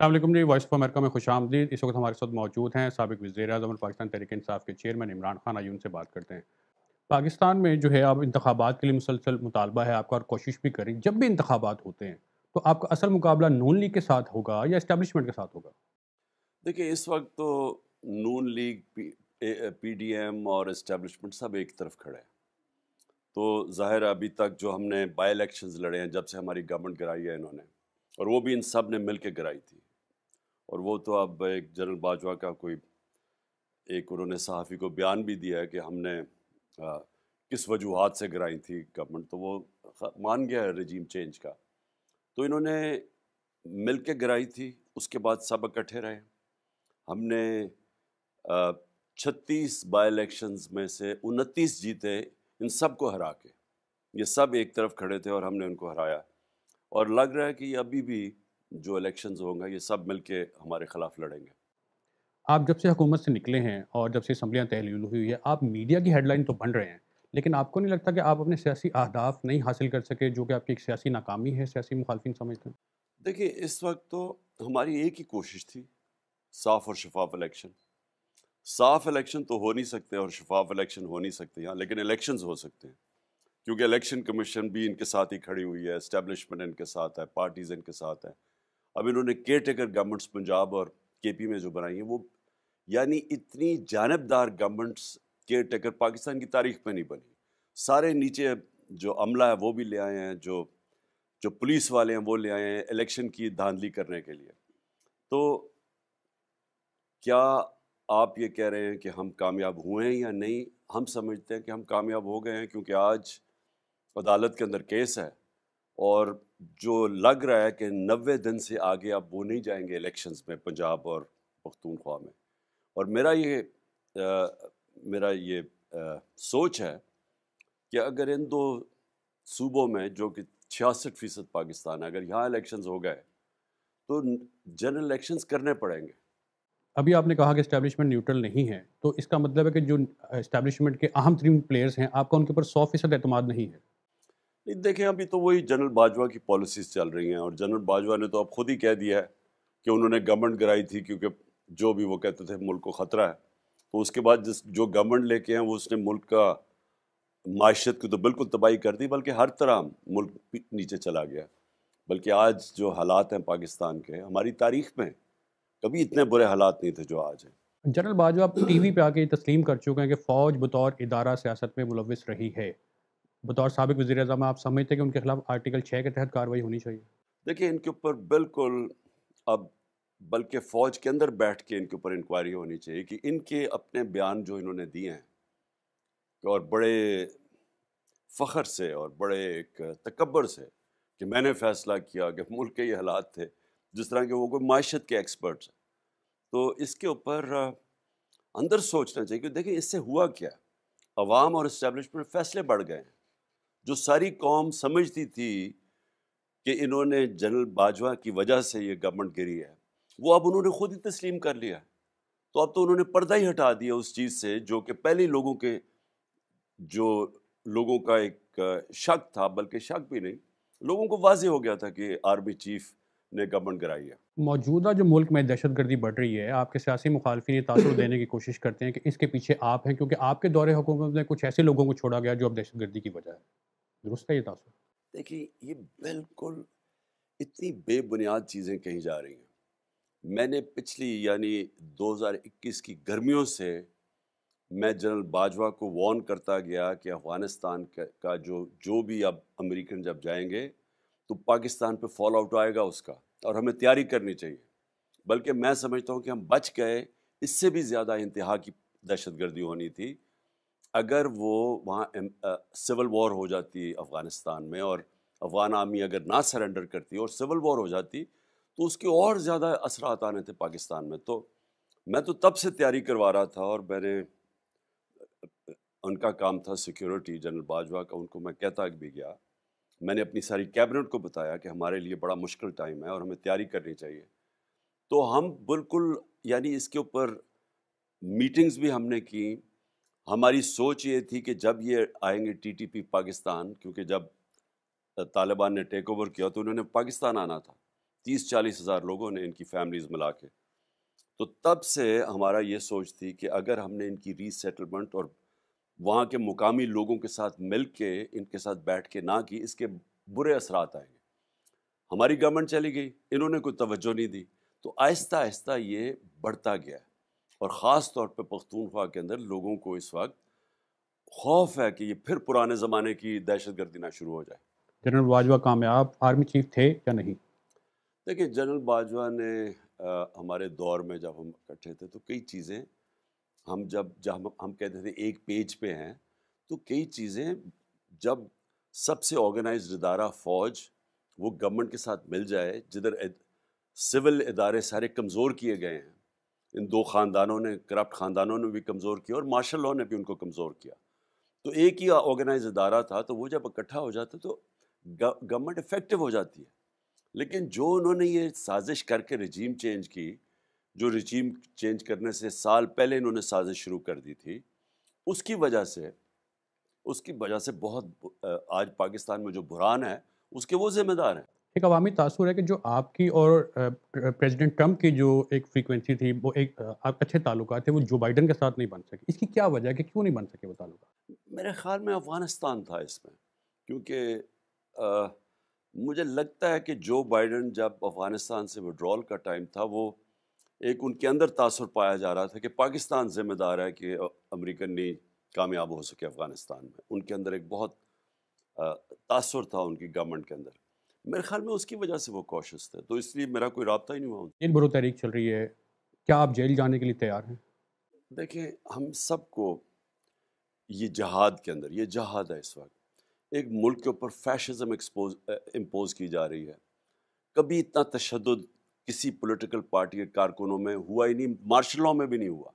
Allam ji. Voice of America में खुश आमदीद। इस वक्त हमारे साथ मौजूद हैं सबक वजी अजम पाकिस्तान तहरीक इंसाफ के चेयरमैन इमरान खान। आयून से बात करते हैं। पाकिस्तान में जो है अब इंतबात के लिए मुसलसल मुतालबा है। आपका और कोशिश भी करें जब भी इंतबात होते हैं तो आपका असल मुकाबला नून लीग के साथ होगा या इस्टेबलिशमेंट के साथ होगा? देखिए, इस वक्त तो Noon League, P D M और इस्टेबलिशमेंट सब एक तरफ़ खड़े हैं। तो ज़ाहिर अभी तक जो हमने बाई इलेक्शन लड़े हैं, जब से हमारी गवर्नमेंट गिराई है इन्होंने, और वो भी इन सबने मिल के गिराई थी। और वो तो अब एक जनरल बाजवा का कोई एक उन्होंने सहाफ़ी को बयान भी दिया है कि हमने आ, किस वजूहत से गिराई थी गवर्नमेंट तो वो मान गया है रजीम चेंज का। तो इन्होंने मिल के गिराई थी उसके बाद सब इकट्ठे रहे। हमने छत्तीस बाई इलेक्शंस में से उनतीस जीते इन सबको हरा के। ये सब एक तरफ़ खड़े थे और हमने उनको हराया। और लग रहा है कि अभी भी जो इलेक्शंस होंगे ये सब मिल के हमारे ख़िलाफ़ लड़ेंगे। आप जब से हुकूमत से निकले हैं और जब से असम्बलियाँ तहलील हुई है आप मीडिया की हेडलाइन तो बन रहे हैं लेकिन आपको नहीं लगता कि आप अपने सियासी अहदाफ नहीं हासिल कर सके जो कि आपकी एक सियासी नाकामी है सियासी मुखालफी समझते हैं? देखिए इस वक्त तो हमारी एक ही कोशिश थी साफ़ और शफाफ इलेक्शन साफ़ इलेक्शन तो हो नहीं सकते और शफाफ इलेक्शन हो नहीं सकते यहाँ लेकिन इलेक्शंस हो सकते हैं। क्योंकि इलेक्शन कमीशन भी इनके साथ ही खड़ी हुई है इस्टेब्लिशमेंट इनके साथ है पार्टीज़ इनके साथ है। अब इन्होंने केयर टेकर गवर्नमेंट्स पंजाब और के पी में जो बनाई हैं, वो यानी इतनी जानबदार गवर्नमेंट्स केयर टेकर पाकिस्तान की तारीख में नहीं बनी। सारे नीचे जो अमला है, वो भी ले आए हैं, जो जो पुलिस वाले हैं, वो ले आए हैं इलेक्शन की धांधली करने के लिए। तो क्या आप ये कह रहे हैं कि हम कामयाब हुए हैं या नहीं? हम समझते हैं कि हम कामयाब हो गए हैं क्योंकि आज अदालत के अंदर केस है। और जो लग रहा है कि नबे दिन से आगे आप वो नहीं जाएँगे इलेक्शंस में पंजाब और पख्तूनख्वा में। और मेरा ये आ, मेरा ये आ, सोच है कि अगर इन दो सूबों में जो कि छियासठ फ़ीसद पाकिस्तान है अगर यहाँ इलेक्शंस हो गए तो जनरल इलेक्शंस करने पड़ेंगे। अभी आपने कहा कि इस्टेब्लिशमेंट न्यूट्रल नहीं है तो इसका मतलब है कि जो इस्टेब्लिशमेंट के अहम तरीन प्लेयर्स हैं आपका उनके ऊपर सौ फ़ीसद अतमाद नहीं है। नहीं, देखें, अभी तो वही जनरल बाजवा की पॉलिसीज़ चल रही हैं और जनरल बाजवा ने तो अब खुद ही कह दिया है कि उन्होंने गवर्नमेंट गिराई थी क्योंकि जो भी वो कहते थे मुल्क को ख़तरा है। तो उसके बाद जिस जो गवर्नमेंट लेके हैं, वो उसने मुल्क का माशत की तो बिल्कुल तबाही कर दी, बल्कि हर तरह मुल्क नीचे चला गया। बल्कि आज जो हालात हैं पाकिस्तान के, हमारी तारीख में कभी इतने बुरे हालात नहीं थे जो आज हैं। जनरल बाजवा टी वी पर आके तस्लीम कर चुके हैं कि फ़ौज बतौर इदारा सियासत में मुलविस रही है। बतौर सबक वजी अजम आप समझते हैं कि उनके खिलाफ आर्टिकल छः के तहत कार्रवाई होनी चाहिए? देखिए, इनके ऊपर बिल्कुल अब बल्कि फ़ौज के अंदर बैठ के इनके ऊपर इंक्वायरी होनी चाहिए कि इनके अपने बयान जो इन्होंने दिए हैं और बड़े फ़ख्र से और बड़े एक तकबर से कि मैंने फ़ैसला किया कि मुल्क के ये हालात थे, जिस तरह के वो कोई माशत के एक्सपर्ट्स हैं। तो इसके ऊपर अंदर सोचना चाहिए कि देखिए, इससे हुआ क्या? अवाम और इस्टेब्लिशमेंट फैसले बढ़ गए हैं। जो सारी कौम समझती थी कि इन्होंने जनरल बाजवा की वजह से ये गवर्नमेंट गिरी है वो अब उन्होंने खुद ही तस्लीम कर लिया तो अब तो उन्होंने पर्दा ही हटा दिया उस चीज़ से जो कि पहले लोगों के जो लोगों का एक शक था बल्कि शक भी नहीं लोगों को वाजे हो गया था कि आर्मी चीफ ने गवर्नमेंट कराई है। मौजूदा जो मुल्क में दहशत गर्दी बढ़ रही है आपके सियासी मुखालफी ये तासर देने की कोशिश करते हैं कि इसके पीछे आप हैं क्योंकि आपके दौरे हुकूमत में कुछ ऐसे लोगों को छोड़ा गया जो अब दहशत गर्दी की वजह है। दुरुस्त है ये तासर देखिए, ये बिल्कुल इतनी बेबुनियाद चीज़ें कही जा रही हैं। मैंने पिछली, यानी 2021 की गर्मियों से मैं जनरल बाजवा को वार्न करता गया कि अफ़गानिस्तान का जो जो भी अब अमेरिकन जब जाएँगे तो पाकिस्तान पे फॉल आउट आएगा उसका और हमें तैयारी करनी चाहिए। बल्कि मैं समझता हूँ कि हम बच गए, इससे भी ज़्यादा इंतहा की दहशत होनी थी। अगर वो वहाँ सिविल वॉर हो जाती अफ़गानिस्तान में और अफ़गान आर्मी अगर ना सरेंडर करती और सिविल वॉर हो जाती तो उसके और ज़्यादा असरात आने थे पाकिस्तान में। तो मैं तो तब से तैयारी करवा रहा था और मैंने उनका काम था सिक्योरिटी, जनरल बाजवा का, उनको मैं कहता भी गया मैंने अपनी सारी कैबिनेट को बताया कि हमारे लिए बड़ा मुश्किल टाइम है और हमें तैयारी करनी चाहिए। तो हम बिल्कुल, यानी इसके ऊपर मीटिंग्स भी हमने की हमारी सोच ये थी कि जब ये आएँगे टीटीपी पाकिस्तान, क्योंकि जब तालिबान ने टेक ओवर किया तो उन्होंने पाकिस्तान आना था। तीस चालीस हज़ार लोगों ने इनकी फैमिलीज़ मिला के। तो तब से हमारा ये सोच थी कि अगर हमने इनकी रीसेटलमेंट और वहाँ के मुकामी लोगों के साथ मिल के इनके साथ बैठ के ना की, इसके बुरे असरात आएँगे। हमारी गवर्नमेंट चली गई। इन्होंने कोई तवज्जो नहीं दी। तो आहिस्ता आहिस्ता ये बढ़ता गया और ख़ास तौर पे पख्तूनख्वा के अंदर लोगों को इस वक्त खौफ है कि ये फिर पुराने ज़माने की दहशत गर्दी ना शुरू हो जाए। जनरल बाजवा कामयाब आर्मी चीफ थे या नहीं? देखिए जनरल बाजवा ने आ, हमारे दौर में जब हम इकट्ठे थे तो कई चीज़ें हम जब जब हम, हम कहते थे एक पेज पे हैं तो कई चीज़ें जब सबसे ऑर्गेनाइज इदारा फ़ौज वो गवर्नमेंट के साथ मिल जाए जिधर सिविल इदारे सारे कमज़ोर किए गए हैं इन दो ख़ानदानों ने, करप्ट ख़ानदानों ने भी कमज़ोर किया और मार्शल लॉ ने भी उनको कमज़ोर किया। तो एक ही ऑर्गेनाइज इदारा था तो वो जब इकट्ठा हो जाता तो गवर्नमेंट इफ़ेक्टिव हो जाती है। लेकिन जो उन्होंने ये साजिश करके रजीम चेंज की, जो रजीम चेंज करने से साल पहले इन्होंने साजिश शुरू कर दी थी, उसकी वजह से, उसकी वजह से बहुत आज पाकिस्तान में जो बुरान है, उसके वो जिम्मेदार हैं। एक अवामी तासुर है कि जो आपकी और प्रेसिडेंट ट्रंप की जो एक फ्रीक्वेंसी थी, वो एक अच्छे ताल्लुक थे, वो जो बाइडन के साथ नहीं बन सके। इसकी क्या वजह है कि क्यों नहीं बन सके वो ताल्लुक? मेरे ख्याल में अफ़गानिस्तान था इसमें, क्योंकि मुझे लगता है कि जो बाइडन जब अफ़गानिस्तान से विड्रॉल का टाइम था, वो एक उनके अंदर तासर पाया जा रहा था कि पाकिस्तान ज़िम्मेदार है कि अमेरिकन नहीं कामयाब हो सके अफ़गानिस्तान में। उनके अंदर एक बहुत तासर था उनकी गवर्नमेंट के अंदर। मेरे ख्याल में उसकी वजह से वो कॉशस थे तो इसलिए मेरा कोई रबता ही नहीं हुआ इन बुरो तहरीक चल रही है। क्या आप जेल जाने के लिए तैयार हैं? देखें हम सबको ये जहाद के अंदर ये जहाद है इस वक्त। एक मुल्क के ऊपर फैशिज़म एक्सपोज इम्पोज की जा रही है। कभी इतना तशद किसी पॉलिटिकल पार्टी के कारकुनों में हुआ ही नहीं मार्शल लॉ में भी नहीं हुआ।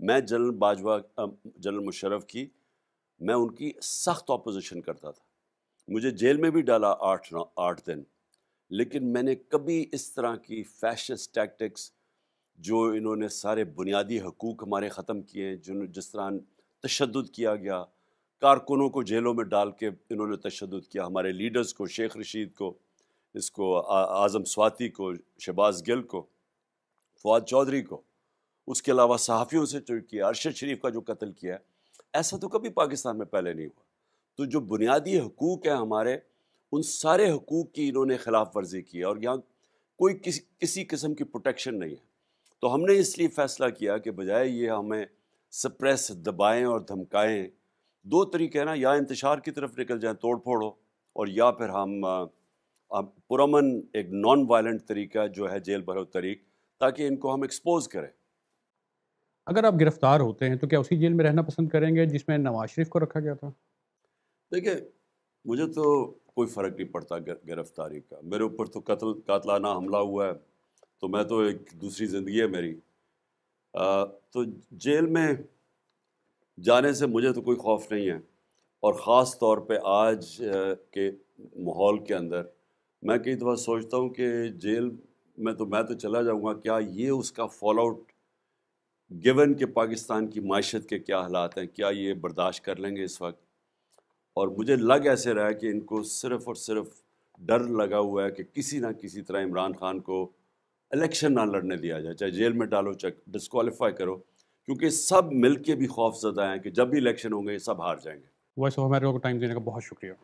मैं जनरल बाजवा जनरल मुशरफ की मैं उनकी सख्त अपोजिशन करता था। मुझे जेल में भी डाला आठ आठ दिन। लेकिन मैंने कभी इस तरह की फैशस टैक्टिक्स जो इन्होंने सारे बुनियादी हकूक़ हमारे ख़त्म किए, जिन, जिस तरह तशद किया गया, कारकुनों को जेलों में डाल के इन्होंने तशद किया, हमारे लीडर्स को, शेख रशीद को, इसको आज़म स्वाति को, शहबाज गिल को, फवाद चौधरी को, उसके अलावा सहाफ़ियों से जो किया, अरशद शरीफ का जो कत्ल किया, ऐसा तो कभी पाकिस्तान में पहले नहीं हुआ। तो जो बुनियादी हकूक़ हैं हमारे, उन सारे हकूक़ की इन्होंने खिलाफ वर्जी की है और यहाँ कोई किसी किसी किस्म की प्रोटेक्शन नहीं है। तो हमने इसलिए फ़ैसला किया कि बजाय ये हमें सप्रेस दबाएँ और धमकाएँ, दो तरीके हैं ना, या इंतशार की तरफ़ निकल जाएँ, तोड़ फोड़ो, और या फिर हम पुरमन एक नॉन वायलेंट तरीका जो है जेल भरो तरीक, ताकि इनको हम एक्सपोज करें। अगर आप गिरफ़्तार होते हैं तो क्या उसी जेल में रहना पसंद करेंगे जिसमें नवाज़ शरीफ को रखा गया था? देखिए मुझे तो कोई फ़र्क नहीं पड़ता गिरफ्तारी का। मेरे ऊपर तो कत्ल कातलाना हमला हुआ है तो मैं तो एक दूसरी ज़िंदगी है मेरी। आ, तो जेल में जाने से मुझे तो कोई खौफ नहीं है और ख़ास तौर पे आज के माहौल के अंदर मैं कई दफ़ा सोचता हूँ कि जेल में तो मैं तो चला जाऊँगा क्या ये उसका फॉल आउट गिवन के पाकिस्तान की माशत के क्या हालात हैं क्या ये बर्दाश्त कर लेंगे इस वक्त? और मुझे लग ऐसे रहा है कि इनको सिर्फ़ और सिर्फ़ डर लगा हुआ है कि किसी ना किसी तरह इमरान खान को इलेक्शन ना लड़ने दिया जाए, चाहे जेल में डालो, चाहे डिसक्वालीफाई करो, क्योंकि सब मिल के भी खौफ ज़दा हैं कि जब भी इलेक्शन होंगे सब हार जाएँगे। वॉइस ऑफ़ अमेरिका को टाइम देने का बहुत शुक्रिया।